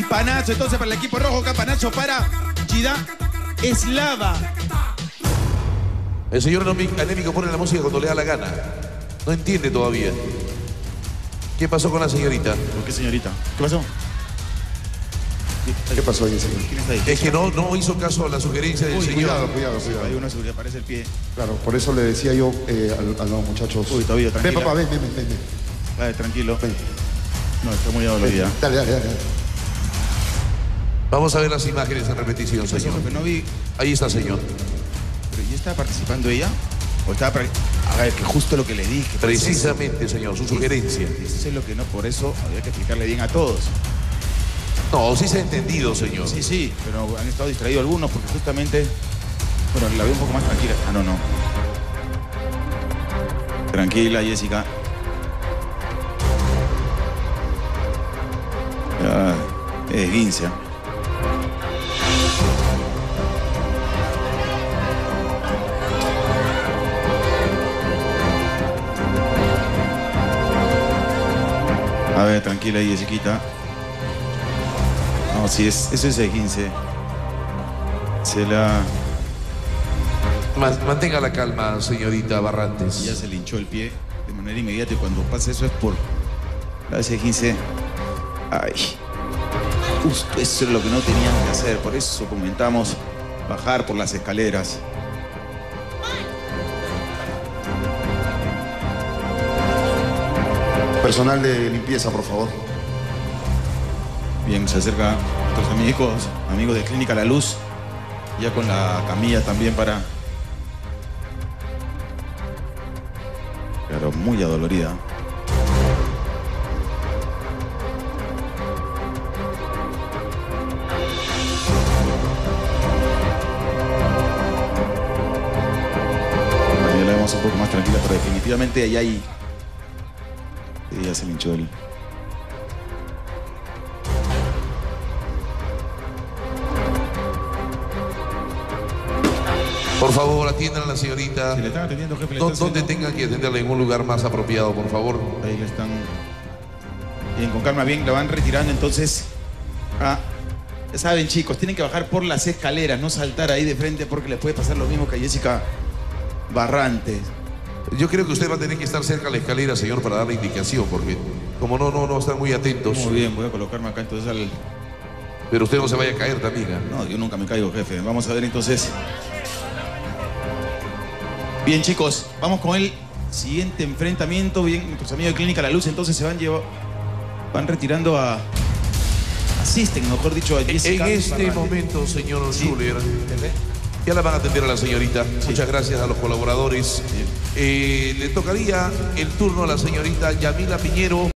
campanazo entonces para el equipo rojo, campanazo para Gida Eslava. El señor anémico pone la música cuando le da la gana. No entiende todavía. ¿Qué pasó con la señorita? ¿Por qué señorita? ¿Qué pasó? ¿Qué pasó ahí, señor? ¿Quién está ahí? Es que no, no hizo caso a la sugerencia del Uy, señor. Cuidado, cuidado, Hay cuidado. una seguridad, parece el pie. Claro, por eso le decía yo eh, a, a los muchachos. Uy, todavía, Ven, tranquila. papá, ven, ven, ven, ven. ven. Vale, tranquilo. Ven, No, está muy dolorida. Dale, dale, dale. Vamos a ver las imágenes en repetición, Eso, señor. no vi. Ahí está, señor. ¿Pero ya estaba participando ella? ¿O estaba pra- A ver, que justo lo que le dije. pues, Precisamente, señor, su sugerencia. Eso es lo que no, por eso había que explicarle bien a todos. No, sí se ha entendido, señor. Sí, sí, pero han estado distraídos algunos porque justamente. Bueno, la veo un poco más tranquila. Ah, no, no. Tranquila, Jessica. Ya, es guince. A ver, tranquila, Jessiquita. No, sí, es, eso es de 15. Se la. Man- Mantenga la calma, señorita Barrantes. Ya se le hinchó el pie de manera inmediata y cuando pasa eso es por la S15. Ay. Justo eso es lo que no tenían que hacer. Por eso comentamos bajar por las escaleras. Personal de limpieza, por favor. Bien, se acerca nuestros amigos, amigos de Clínica La Luz, ya con la camilla también para. Pero muy adolorida. Ya la vemos un poco más tranquila, pero definitivamente allá hay. Sí, ya se le hinchó el. Por favor, atiendan a la señorita. Si le están atendiendo, jefe, le están Donde tengan que atenderla en un lugar más apropiado, por favor. Ahí le están. Bien, con calma, bien, la van retirando entonces. Ah, ya saben, chicos, tienen que bajar por las escaleras, no saltar ahí de frente porque les puede pasar lo mismo que a Jessica Barrantes. Yo creo que usted va a tener que estar cerca de la escalera, señor, para darle indicación, porque como no, no, no están muy atentos. Muy bien, voy a colocarme acá entonces al. Pero usted no se vaya a caer también. ¿ah? No, yo nunca me caigo, jefe. Vamos a ver entonces. Bien, chicos, vamos con el siguiente enfrentamiento. Bien, nuestros amigos de Clínica La Luz entonces se van lleva- van retirando a. Asisten, mejor dicho, a En Jessica. este Barrantes. momento, señor Sí. Ya la van a atender a la señorita. Muchas gracias a los colaboradores. Eh, le tocaría el turno a la señorita Yamila Piñero.